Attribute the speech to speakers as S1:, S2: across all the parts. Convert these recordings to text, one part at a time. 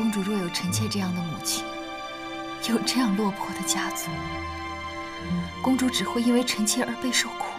S1: 公主若有臣妾这样的母亲，有这样落魄的家族，公主只会因为臣妾而备受苦。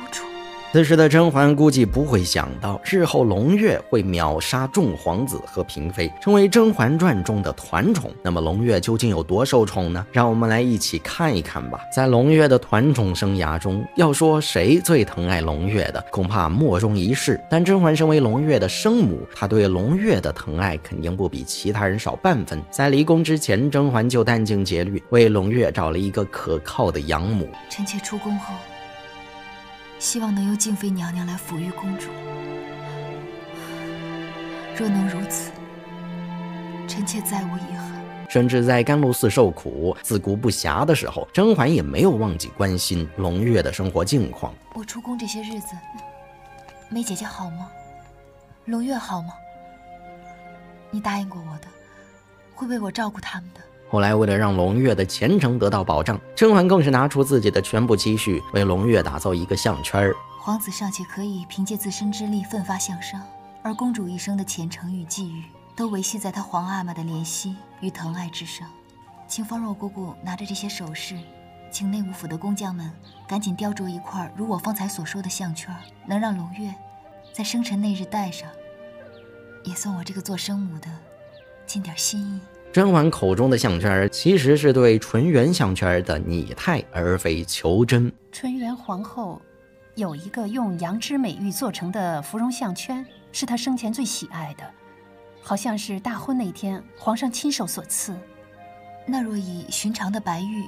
S2: 此时的甄嬛估计不会想到，日后胧月会秒杀众皇子和嫔妃，成为《甄嬛传》中的团宠。那么胧月究竟有多受宠呢？让我们来一起看一看吧。在胧月的团宠生涯中，要说谁最疼爱胧月的，恐怕莫衷一是。但甄嬛身为胧月的生母，她对胧月的疼爱肯定不比其他人少半分。在离宫之前，甄嬛就殚精竭虑为胧月找了一个可靠的养母。
S1: 臣妾出宫后。希望能由静妃娘娘来抚育公主。若能如此，臣妾再无遗憾。
S2: 甚至在甘露寺受苦、自顾不暇的时候，甄嬛也没有忘记关心胧月的生活境况。
S1: 我出宫这些日子，梅姐姐好吗？胧月好吗？你答应过我的，会为我照顾他们的。
S2: 后来，为了让胧月的前程得到保障，甄嬛更是拿出自己的全部积蓄，为胧月打造一个项圈儿。
S1: 皇子尚且可以凭借自身之力奋发向上，而公主一生的前程与际遇，都维系在她皇阿玛的怜惜与疼爱之上。请方若姑姑拿着这些首饰，请内务府的工匠们赶紧雕琢一块如我方才所说的项圈，能让胧月在生辰那日戴上，也算我这个做生母的尽点心意。
S2: 甄嬛口中的项圈，其实是对纯元项圈的拟态，而非求真。
S3: 纯元皇后有一个用羊脂美玉做成的芙蓉项圈，是她生前最喜爱的，好像是大婚那天皇上亲手所赐。
S1: 那若以寻常的白玉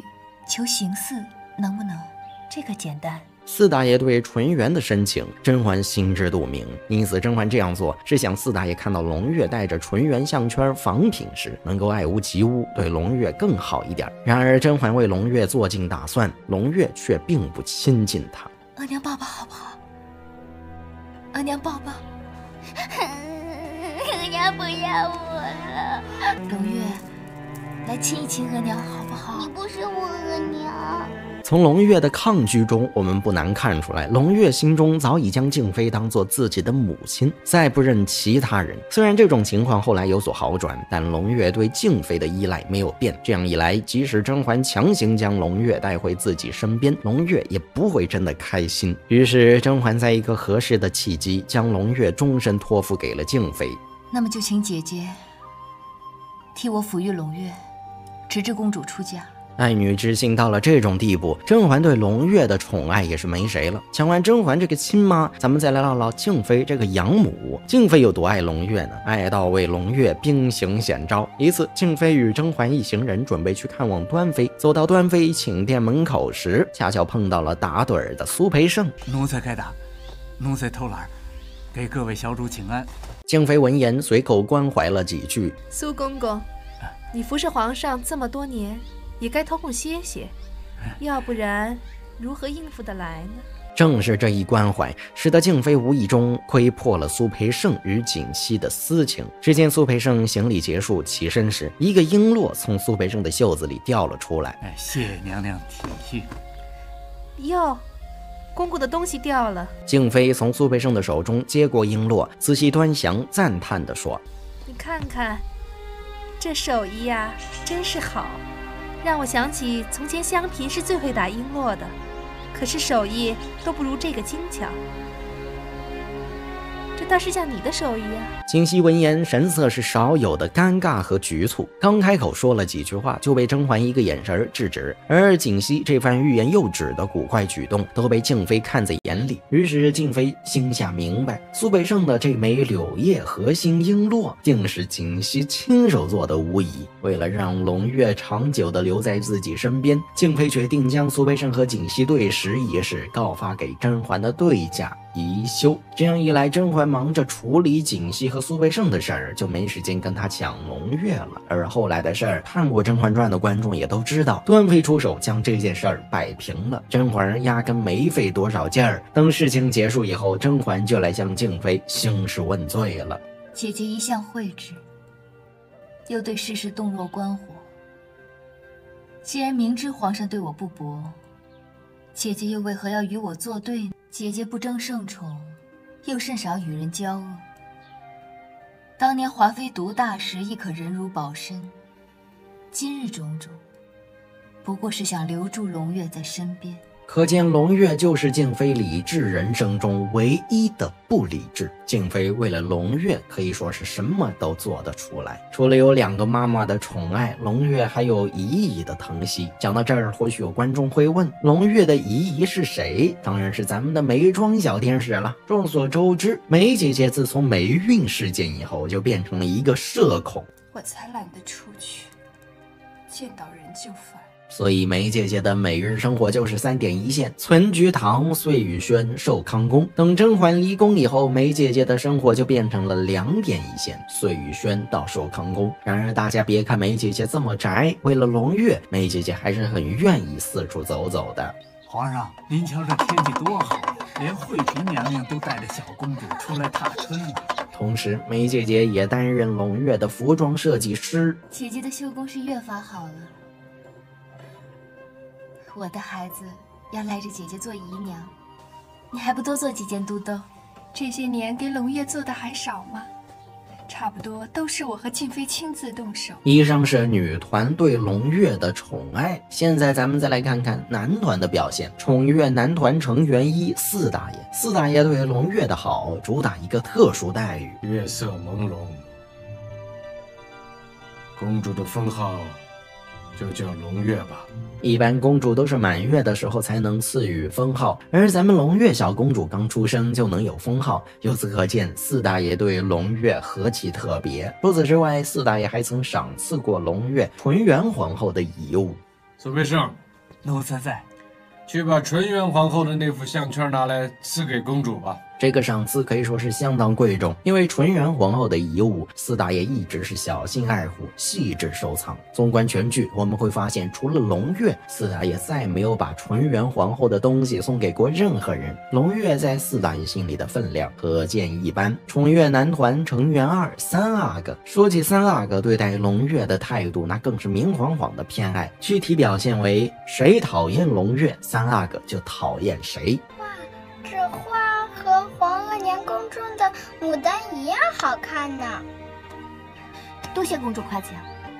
S1: 求形似，能不能？
S3: 这个简单。
S2: 四大爷对纯元的深情，甄嬛心知肚明。因此，甄嬛这样做是想四大爷看到胧月带着纯元项圈仿品时，能够爱屋及乌，对胧月更好一点。然而，甄嬛为胧月做尽打算，胧月却并不亲近她。
S1: 额娘抱抱好不好？额娘抱抱。
S4: 额娘不要我了。
S1: 胧月，来亲一亲额娘好不好？
S4: 你不是我额娘。
S2: 从胧月的抗拒中，我们不难看出来，胧月心中早已将静妃当做自己的母亲，再不认其他人。虽然这种情况后来有所好转，但胧月对静妃的依赖没有变。这样一来，即使甄嬛强行将胧月带回自己身边，胧月也不会真的开心。于是，甄嬛在一个合适的契机，将胧月终身托付给了静妃。
S1: 那么，就请姐姐替我抚育胧月，直至公主出嫁。
S2: 爱女之心到了这种地步，甄嬛对胧月的宠爱也是没谁了。讲完甄嬛这个亲妈，咱们再来唠唠静妃这个养母。静妃有多爱胧月呢？爱到为胧月兵行险招。一次，静妃与甄嬛一行人准备去看望端妃，走到端妃寝殿门口时，恰巧碰到了打盹儿的苏培盛。
S5: 奴才该打，奴才偷懒，给各位小主请安。
S2: 静妃闻言，随口关怀了几句：“
S6: 苏公公，你服侍皇上这么多年。”也该偷空歇歇，要不然如何应付得来呢？
S2: 正是这一关怀，使得静妃无意中窥破了苏培盛与锦汐的私情。只见苏培盛行礼结束，起身时，一个璎珞从苏培盛的袖子里掉了出来。
S5: 哎，谢娘娘体
S6: 恤。哟，公公的东西掉了。
S2: 静妃从苏培盛的手中接过璎珞，仔细端详，赞叹地说：“
S6: 你看看，这手艺呀，真是好。”让我想起从前香嫔是最会打璎珞的，可是手艺都不如这个精巧。这倒是像你的手艺啊！
S2: 锦汐闻言，神色是少有的尴尬和局促，刚开口说了几句话，就被甄嬛一个眼神制止。而锦汐这番欲言又止的古怪举动，都被静妃看在眼里。于是静妃心下明白，苏北盛的这枚柳叶核心璎珞，定是锦汐亲手做的无疑。为了让胧月长久的留在自己身边，静妃决定将苏北盛和锦汐对食一事告发给甄嬛的对家。宜修，这样一来，甄嬛忙着处理锦汐和苏培盛的事儿，就没时间跟他抢胧月了。而后来的事儿，看过《甄嬛传》的观众也都知道，端妃出手将这件事儿摆平了，甄嬛压根没费多少劲儿。等事情结束以后，甄嬛就来向静妃兴师问罪了。
S1: 姐姐一向慧智，又对世事洞若观火。既然明知皇上对我不薄，姐姐又为何要与我作对呢？姐姐不争圣宠，又甚少与人交恶。当年华妃独大时亦可忍辱保身，今日种种，不过是想留住胧月在身边。
S2: 可见龙月就是静妃理智人生中唯一的不理智。静妃为了龙月可以说是什么都做得出来。除了有两个妈妈的宠爱，龙月还有姨姨的疼惜。讲到这儿，或许有观众会问：龙月的姨姨是谁？当然是咱们的眉庄小天使了。众所周知，梅姐姐自从霉运事件以后，就变成了一个社恐。
S7: 我才懒得出去，见到人就烦。
S2: 所以梅姐姐的每日生活就是三点一线：存菊堂、碎雨轩、寿康宫。等甄嬛离宫以后，梅姐姐的生活就变成了两点一线：碎雨轩到寿康宫。然而大家别看梅姐姐这么宅，为了龙月，梅姐姐还是很愿意四处走走的。
S5: 皇上，您瞧这天气多好，连惠嫔娘娘都带着小公主出来踏春了。
S2: 同时，梅姐姐也担任胧月的服装设计师。
S1: 姐姐的绣工是越发好了。我的孩子要赖着姐姐做姨娘，你还不多做几件肚兜？
S7: 这些年给龙月做的还少吗？差不多都是我和静妃亲自动手。
S2: 以上是女团对龙月的宠爱，现在咱们再来看看男团的表现。宠月男团成员一四大爷，四大爷对龙月的好主打一个特殊待遇。
S8: 月色朦胧，公主的封号就叫龙月吧。
S2: 一般公主都是满月的时候才能赐予封号，而咱们龙月小公主刚出生就能有封号，由此可见四大爷对龙月何其特别。除此之外，四大爷还曾赏赐过龙月纯元皇后的遗物。
S8: 苏培盛，
S5: 奴才在。
S8: 去把纯元皇后的那副项圈拿来赐给公主吧。
S2: 这个赏赐可以说是相当贵重，因为纯元皇后的遗物，四大爷一直是小心爱护、细致收藏。纵观全剧，我们会发现，除了龙月，四大爷再没有把纯元皇后的东西送给过任何人。龙月在四大爷心里的分量可见一斑。宠月男团成员二三阿哥，说起三阿哥对待龙月的态度，那更是明晃晃的偏爱。具体表现为，谁讨厌龙月，三阿哥就讨厌谁。
S4: 牡丹一样好看呢。
S1: 多谢公主夸奖。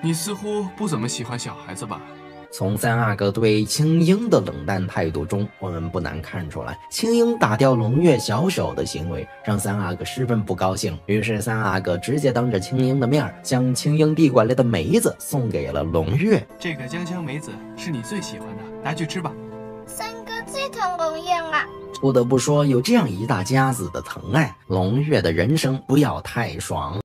S9: 你似乎不怎么喜欢小孩子吧？
S2: 从三阿哥对青樱的冷淡态度中，我们不难看出来，青樱打掉龙月小手的行为让三阿哥十分不高兴。于是三阿哥直接当着青樱的面，将青樱递过来的梅子送给了龙月。
S9: 这个江香梅子是你最喜欢的，拿去吃吧。
S4: 三哥最疼龙月了。
S2: 不得不说，有这样一大家子的疼爱，龙月的人生不要太爽。